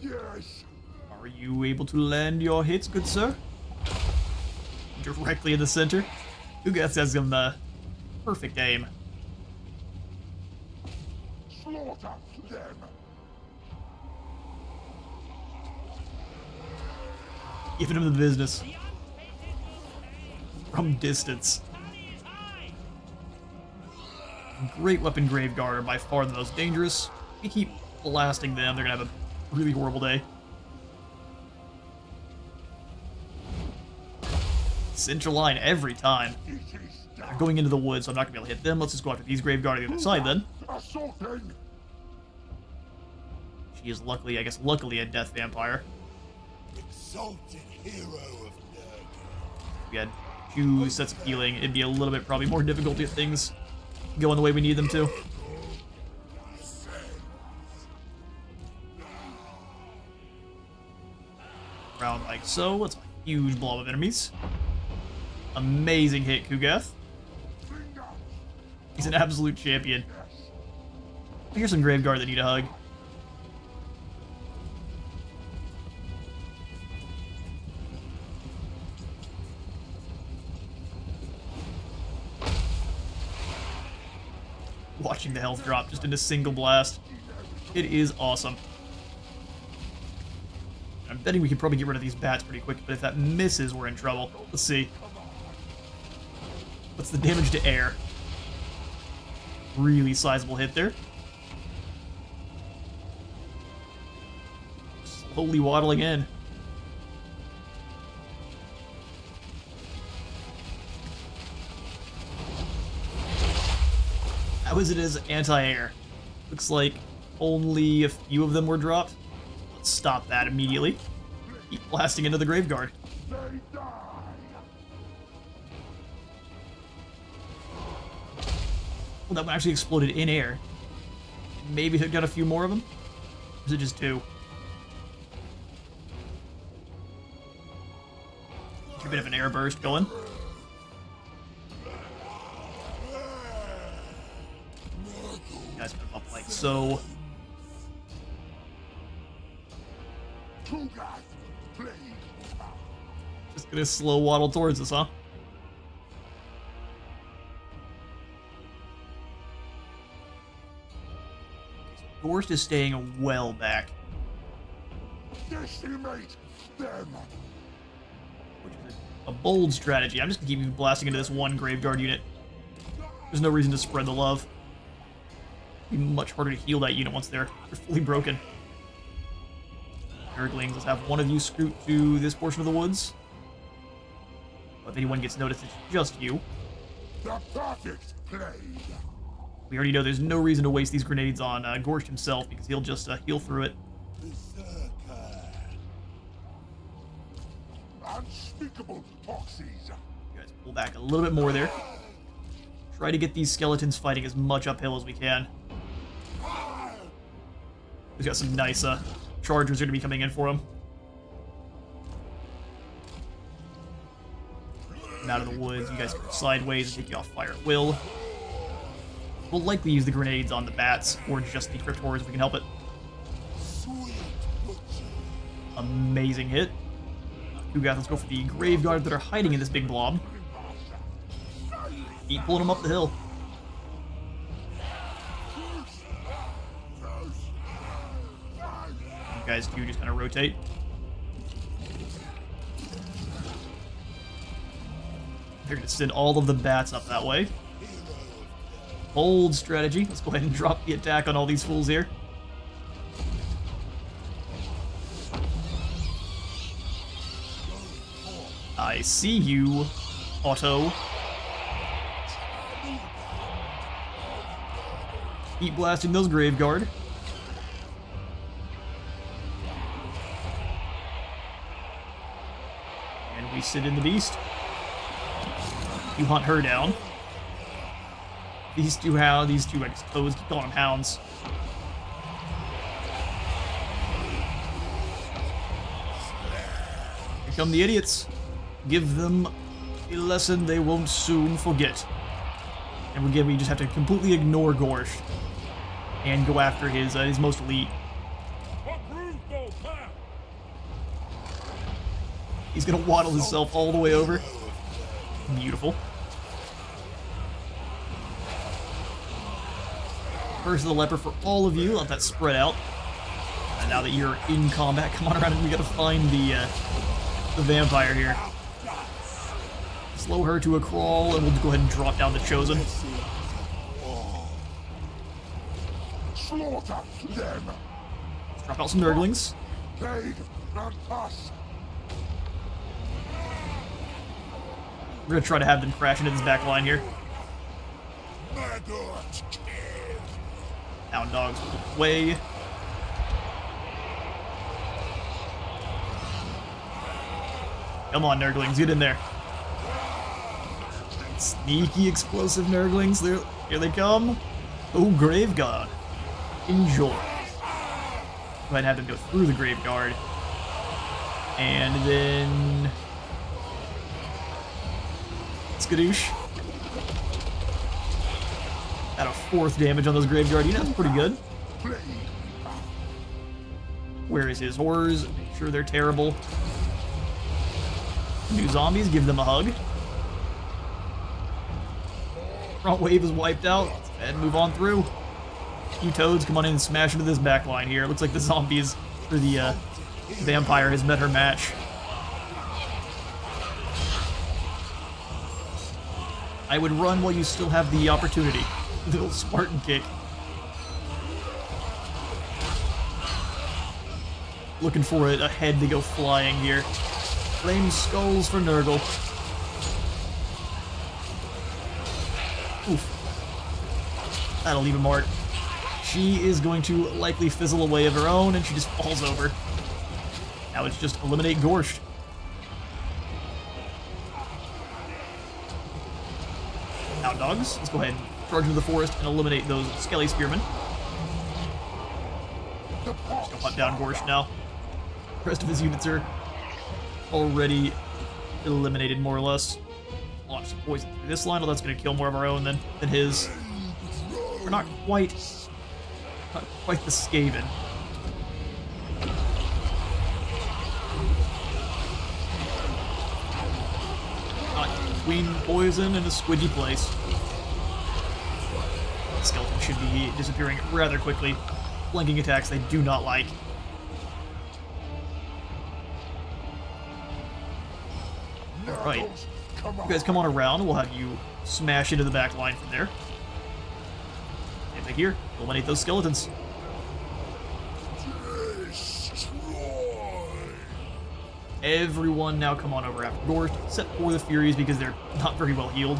Yes. Are you able to land your hits, good sir? Directly in the center. Ugas has him the uh, perfect aim. Slaughter them. Giving him the business. From distance. Great weapon Grave Guard are by far the most dangerous. We keep blasting them, they're gonna have a really horrible day. Central line every time. It is They're going into the woods, so I'm not gonna be able to hit them. Let's just go after these Grave Guard on the other side then. She is luckily, I guess, luckily a death vampire. Exalted hero of Nurgle. We had two sets of healing, it'd be a little bit probably more difficult to get things going the way we need them to. Round like so. It's a huge blob of enemies. Amazing hit, Ku'Gath. He's an absolute champion. Here's some Graveguard that need a hug. Watching the health drop just in a single blast. It is awesome. I'm betting we can probably get rid of these bats pretty quick, but if that misses, we're in trouble. Let's see. What's the damage to air? Really sizable hit there. Slowly waddling in. Is it as anti-air? Looks like only a few of them were dropped. Let's stop that immediately. Keep blasting into the Graveguard. They. Well, that one actually exploded in air. Maybe took down a few more of them? Or is it just two? A bit of an air burst going. So. Just gonna slow waddle towards us, huh? Gorst is staying well back, which is a bold strategy. I'm just gonna keep blasting into this one graveyard unit. There's no reason to spread the love. Be much harder to heal that unit once they're, they're fully broken. Nurglings, let's have one of you scoot to this portion of the woods. If anyone gets noticed, it's just you. The perfect plague. We already know there's no reason to waste these grenades on uh, himself because he'll just uh, heal through it. Unspeakable proxies. You guys pull back a little bit more there. Try to get these skeletons fighting as much uphill as we can. We've got some nice uh, chargers are going to be coming in for him. Come out of the woods. You guys go sideways and take you off fire at will. We'll likely use the grenades on the bats or just the crypt horrors if we can help it. Amazing hit. Ku'Gath, let's go for the grave guard that are hiding in this big blob. Keep pulling them up the hill. Guys do just kind of rotate. They're going to send all of the bats up that way. Bold strategy. Let's go ahead and drop the attack on all these fools here. I see you, Otto. Keep blasting those Grave Sit in the beast. You hunt her down. These two hounds, these two, I guess, keep calling them hounds. Here come the idiots. Give them a lesson they won't soon forget. And again, we just have to completely ignore Gorst and go after his uh, his most elite. He's gonna waddle himself all the way over. Beautiful. Curse of the leper for all of you. Let that spread out. And now that you're in combat, come on around and we gotta find the uh, the vampire here. Slow her to a crawl, and we'll go ahead and drop down the chosen. Slaughter them! Drop out some nurglings. Plague and tusk! We're gonna try to have them crash into this back line here. Hound dogs way. Come on, Nurglings, get in there. Sneaky explosive Nurglings, there, here they come. Oh, Grave Graveguard. Enjoy. Go and have them go through the Graveguard. And then... Skadoosh. At a fourth damage on those Graveguard units, that's pretty good. Where is his horrors? Make sure they're terrible. New zombies, give them a hug. Front wave is wiped out, and move on through. You toads, come on in and smash into this back line here. Looks like the zombies, or the uh, vampire has met her match. I would run while you still have the opportunity. Little Spartan kick. Looking for a, a head to go flying here. Flame skulls for Nurgle. Oof. That'll leave a mark. She is going to likely fizzle away of her own, and she just falls over. Now it's just eliminate Gorst. Dogs, let's go ahead and charge into the forest and eliminate those Skelly Spearmen. Just pox Go hunt down Gorst now. The rest of his units are already eliminated, more or less. Launch some poison through this line, although that's to kill more of our own than, than his. We're not quite, not quite the Skaven. Not between poison and a squidgy place. Skeleton should be disappearing rather quickly. Flanking attacks they do not like. Right. Come on! You guys come on around, we'll have you smash into the back line from there. Same thing here. Eliminate those skeletons. Everyone now come on over after Gorst, except for the Furies because they're not very well healed.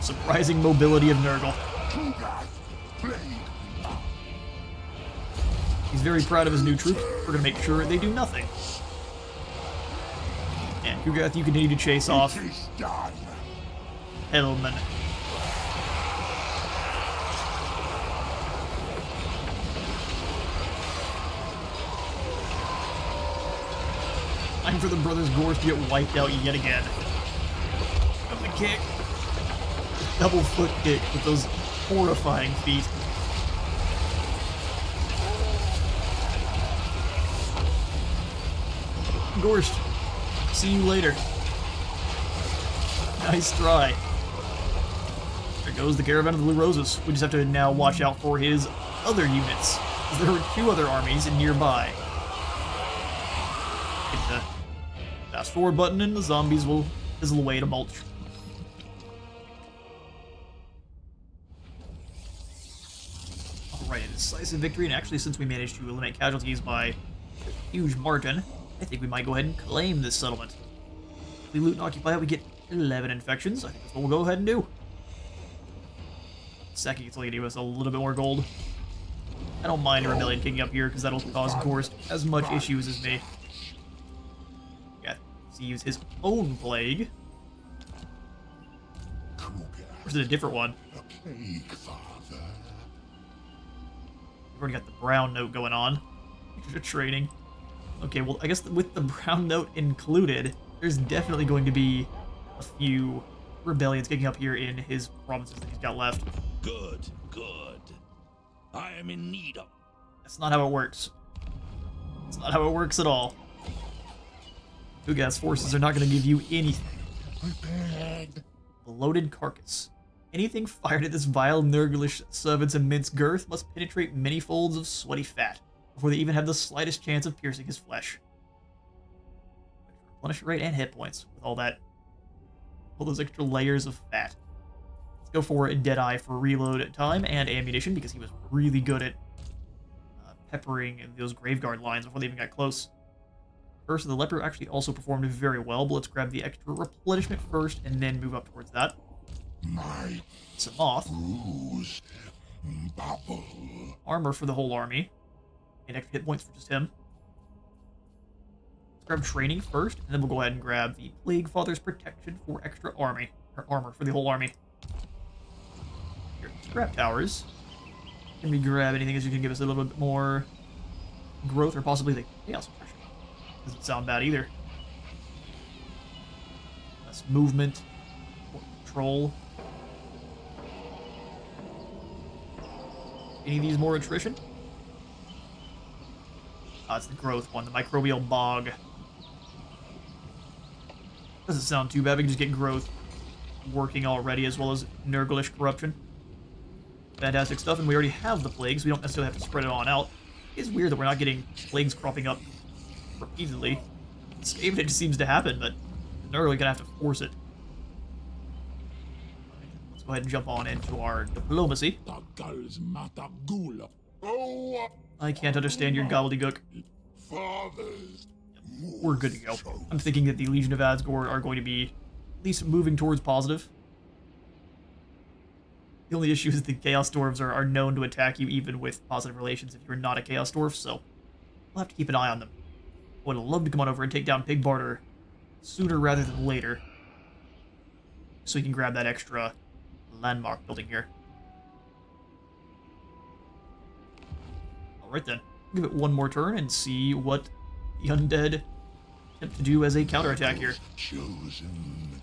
Surprising mobility of Nurgle. He's very proud of his new troops. We're gonna make sure they do nothing. And Ku'Gath, you continue to chase off! Hellman. Time for the Brothers Gorst to get wiped out yet again. The kick. Double foot kick with those horrifying feet. Gorst, see you later. Nice try. There goes the caravan of the Blue Roses. We just have to now watch out for his other units, There were two other armies in nearby. Fast forward button and the zombies will fizzle away to mulch. Alright, a decisive victory, and actually since we managed to eliminate casualties by a huge margin, I think we might go ahead and claim this settlement. If we loot and occupy it, we get 11 infections. I think that's what we'll go ahead and do. Saki gets to give us a little bit more gold. I don't mind a rebellion kicking up here because that'll cause Gorst as much issues as me. He use his own plague. Or is it a different one? A plague, father. We've already got the brown note going on. Extra training. Okay, well, I guess with the brown note included, there's definitely going to be a few rebellions kicking up here in his provinces that he's got left. Good, good. I am in need of. That's not how it works. That's not how it works at all. Ku'Gath's forces are not going to give you anything. Bloated carcass. Anything fired at this vile Nurglish servant's immense girth must penetrate many folds of sweaty fat before they even have the slightest chance of piercing his flesh. Replenish rate and hit points with all that, all those extra layers of fat. Let's go for a Deadeye for reload time and ammunition because he was really good at uh, peppering those Graveguard lines before they even got close. First, the Leper actually also performed very well, but let's grab the extra replenishment first and then move up towards that. My Some moth, bruise. Armor for the whole army, and extra hit points for just him. Let's grab training first, and then we'll go ahead and grab the Plague Father's protection for extra army, or armor for the whole army. Here, scrap towers. Can we grab anything as you can give us a little bit more growth, or possibly the chaos? Doesn't sound bad either. Less movement, control. Any of these more attrition? Ah, it's the growth one, the microbial bog. Doesn't sound too bad. We can just get growth working already, as well as Nurglish corruption. Fantastic stuff, and we already have the plagues. We don't necessarily have to spread it on out. It's weird that we're not getting plagues cropping up repeatedly. Skaven, it just seems to happen, but Nurgle gonna have to force it. Let's go ahead and jump on into our diplomacy. I can't understand your gobbledygook. We're good to go. I'm thinking that the Legion of Azgorh are going to be at least moving towards positive. The only issue is the Chaos Dwarves are, are known to attack you even with positive relations if you're not a Chaos Dwarf, so we'll have to keep an eye on them. Would love to come on over and take down Pigbarter sooner rather than later, so we can grab that extra landmark building here. Alright then, give it one more turn and see what the undead attempt to do as a counterattack here. Chosen.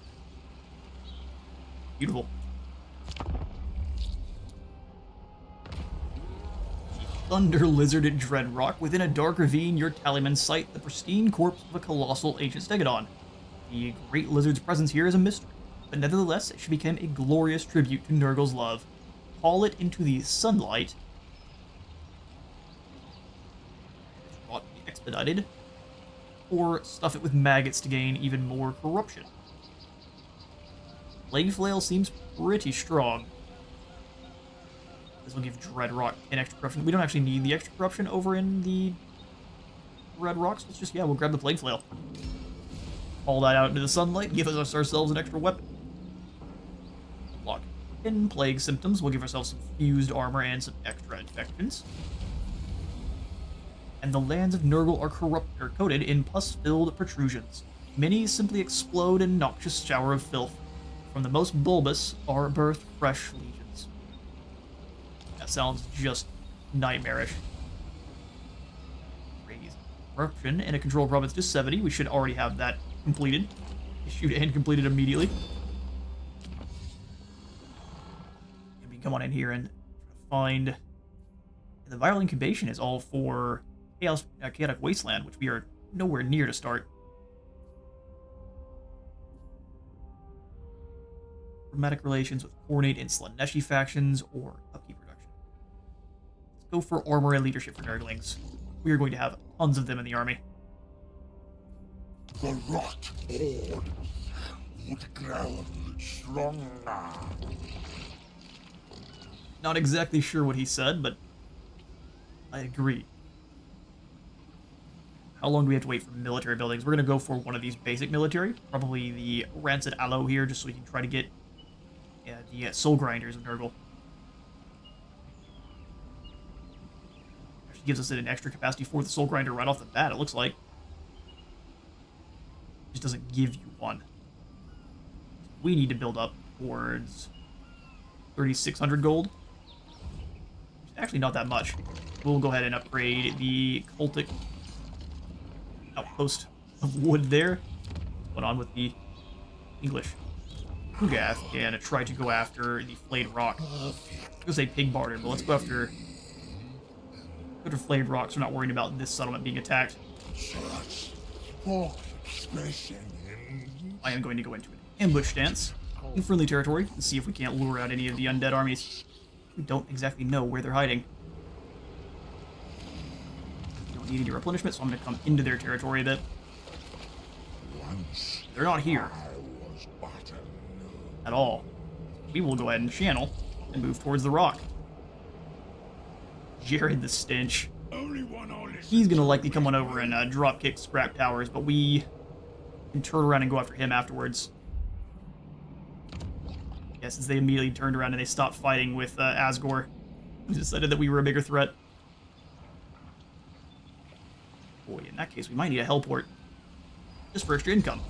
Beautiful. Thunder Lizard at Dreadrock. Within a dark ravine, your tallymen sight the pristine corpse of a colossal ancient stegodon. The great lizard's presence here is a mystery, but nevertheless, it should become a glorious tribute to Nurgle's love. Haul it into the sunlight. Expedited. Or stuff it with maggots to gain even more corruption. Plague Flail seems pretty strong. This will give Dreadrock an extra corruption. We don't actually need the extra corruption over in the Red Rocks. Let's just, yeah, we'll grab the Plague Flail. Haul that out into the sunlight, give us ourselves an extra weapon. Lock in Plague Symptoms, we'll give ourselves some fused armor and some extra infections. And the lands of Nurgle are corrupt are coated in pus-filled protrusions. Many simply explode in noxious shower of filth. From the most bulbous are birthed fresh legions. That sounds just nightmarish. Raise corruption in a control province to 70. We should already have that completed. Issued and completed immediately. And we come on in here and find the viral incubation is all for Chaos uh, Chaotic Wasteland, which we are nowhere near to start. Diplomatic relations with Ornate and Slaaneshi factions, or go for armor and leadership for Nurglings. We are going to have tons of them in the army. The rot horde would grow stronger. Not exactly sure what he said, but I agree. How long do we have to wait for military buildings? We're going to go for one of these basic military. Probably the Rancid Aloe here, just so we can try to get yeah, the uh, Soul Grinders of Nurgle. Gives us an extra capacity for the Soul Grinder right off the bat, it looks like. Just doesn't give you one. We need to build up towards 3,600 gold. Actually, not that much. We'll go ahead and upgrade the cultic outpost of wood there. Went on with the English Ku'Gath and try to go after the flayed rock. I was gonna say Pigbarter, but let's go after After flayed rocks, we're not worrying about this settlement being attacked. I am going to go into an ambush stance in friendly territory and see if we can't lure out any of the undead armies. We don't exactly know where they're hiding. Don't need any replenishment, so I'm going to come into their territory a bit. They're not here at all. We will go ahead and channel and move towards the rock. Jared the Stench. He's going to likely come on over and uh, drop kick Scrap Towers, but we can turn around and go after him afterwards. Yeah, since they immediately turned around and they stopped fighting with uh, Azgorh. We decided that we were a bigger threat. Boy, in that case, we might need a helport. Just for extra income.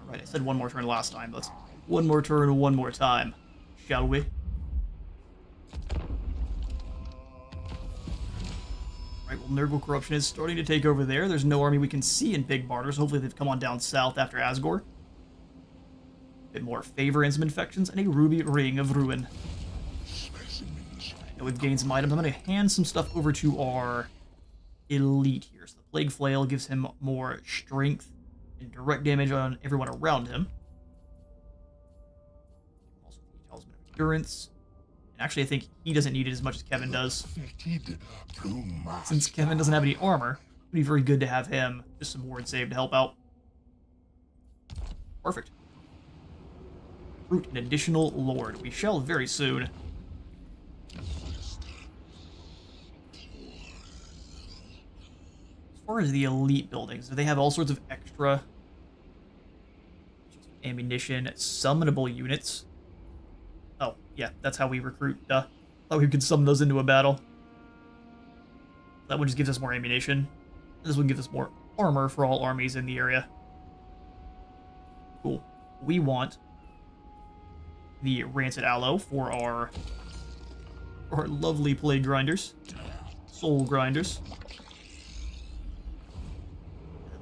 Alright, I said one more turn last time. Let's one more turn one more time. Shall we? Nurgle Corruption is starting to take over there. There's no army we can see in Pigbarters. Hopefully they've come on down south after Azgorh. bit more favor and some infections, and a Ruby Ring of Ruin. And we've gained some items. I'm going to hand some stuff over to our elite here. So the Plague Flail gives him more strength and direct damage on everyone around him. Also, Talisman Endurance. Actually, I think he doesn't need it as much as Kevin does. Since Kevin doesn't have any armor, it'd be very good to have him just some ward save to help out. Perfect. Root an additional lord. We shall very soon. As far as the elite buildings, they have all sorts of extra ammunition, summonable units. Yeah, that's how we recruit. Uh, thought we could summon those into a battle. That one just gives us more ammunition. This one gives us more armor for all armies in the area. Cool. We want the Rancid Aloe for our, our lovely Plague Grinders. Soul Grinders.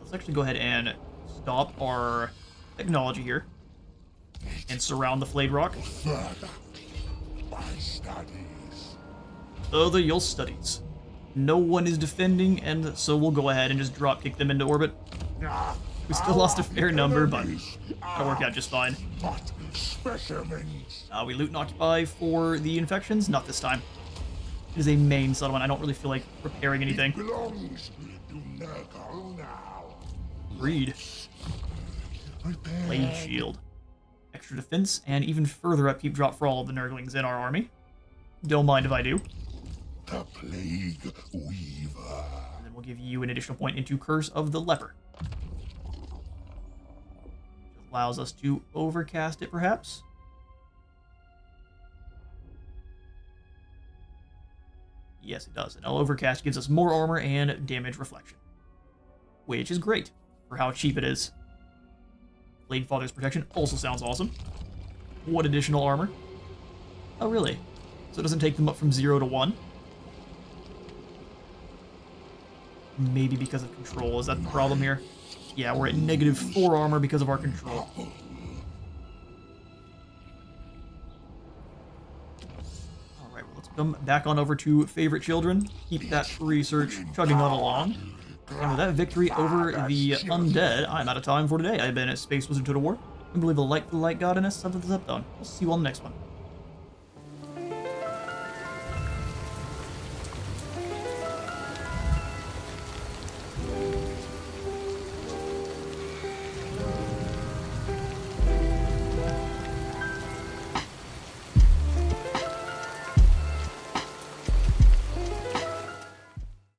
Let's actually go ahead and stop our technology here. And surround the Flayed Rock. Studies. Further your studies. No one is defending, and so we'll go ahead and just drop kick them into orbit. We still lost a fair number, but that'll work out just fine. But specimens. Uh, we loot and occupy for the infections? Not this time. It is a main settlement. I don't really feel like repairing anything. Belongs to Nurgle now. Read. Blade Shield. Extra defense, and even further upkeep drop for all of the Nurglings in our army. Don't mind if I do. The Plague Weaver. And then we'll give you an additional point into Curse of the Leper. Which allows us to overcast it, perhaps? Yes, it does. And all overcast gives us more armor and damage reflection. Which is great for how cheap it is. Plaguefather's Protection also sounds awesome. What additional armor? Oh, really? So it doesn't take them up from 0 to 1? Maybe because of control. Is that the problem here? Yeah, we're at negative 4 armor because of our control. Alright, well, let's come back on over to Favorite Children. Keep that research chugging on along. And with that victory ah, over the undead, I'm out of time for today. I've been at Space Wizard Total War. I believe the light for the light god something this up, We'll see you on the next one.